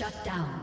Shut down.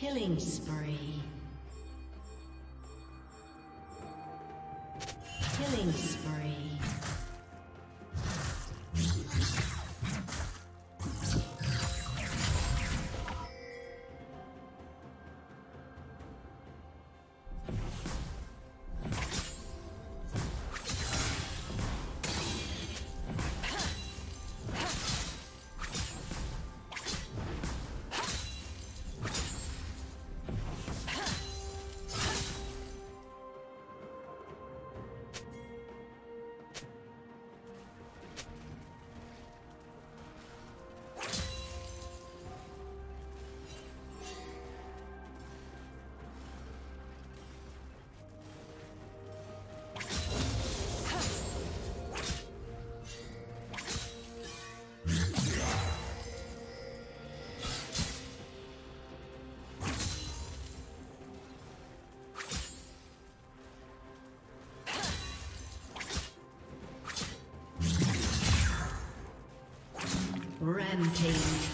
Killing spree. Rampage.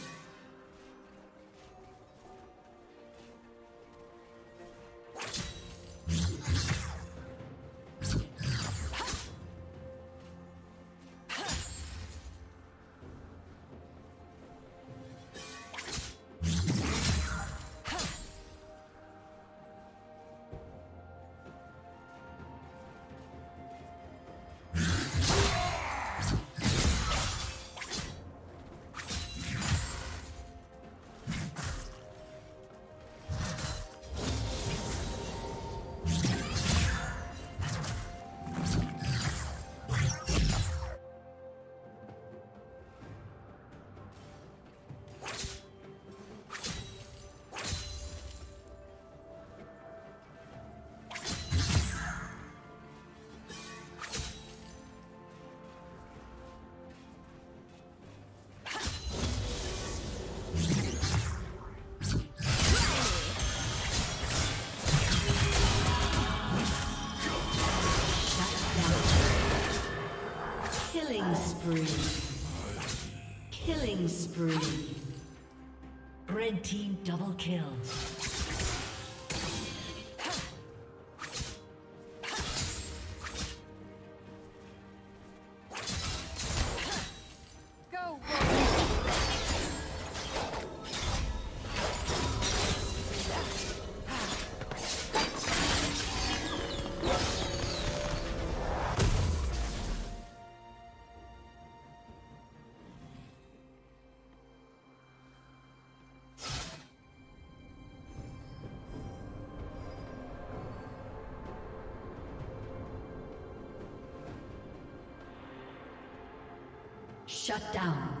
Spree. Killing spree. Red team double kill. Shut down.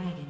dragon.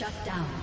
Shut down.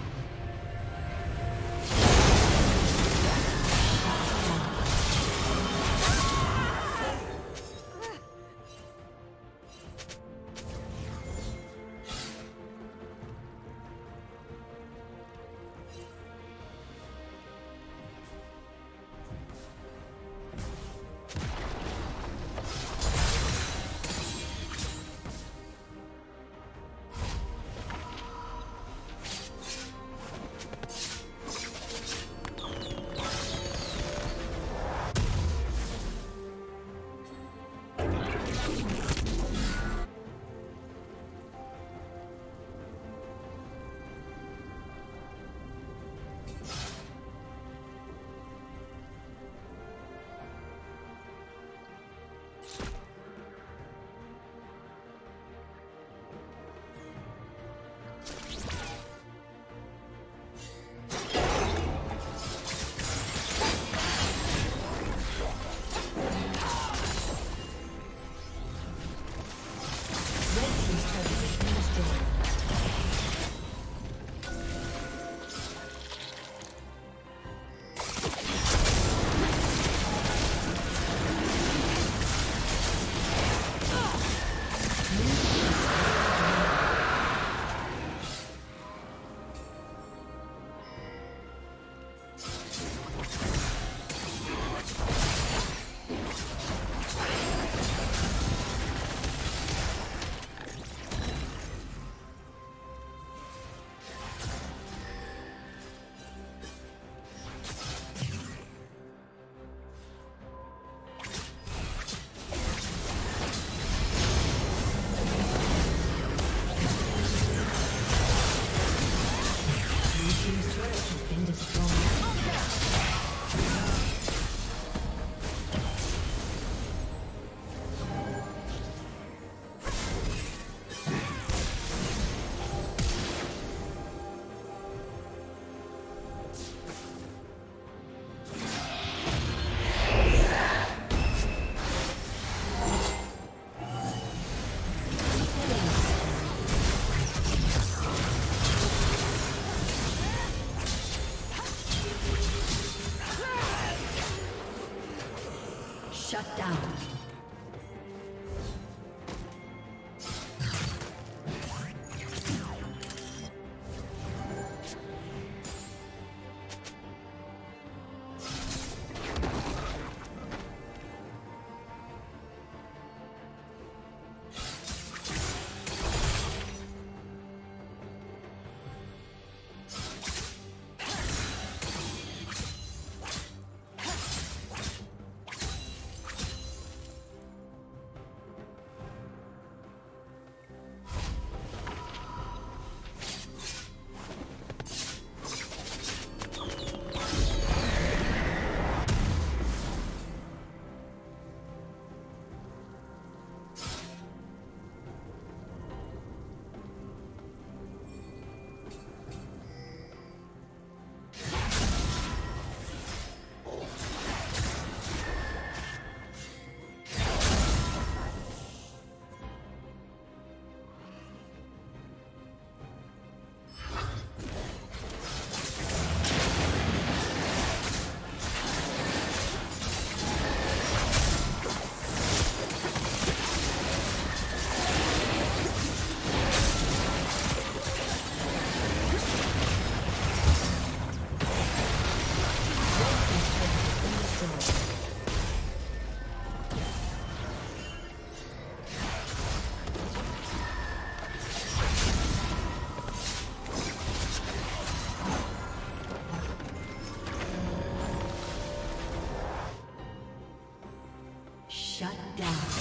Shut down.